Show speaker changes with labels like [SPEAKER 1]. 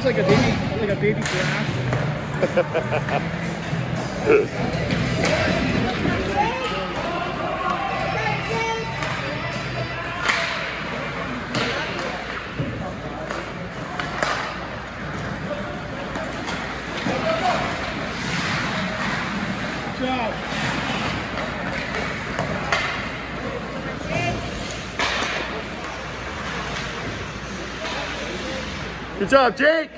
[SPEAKER 1] sounds like a baby, like a baby giraffe. Job.
[SPEAKER 2] Good job, Jake.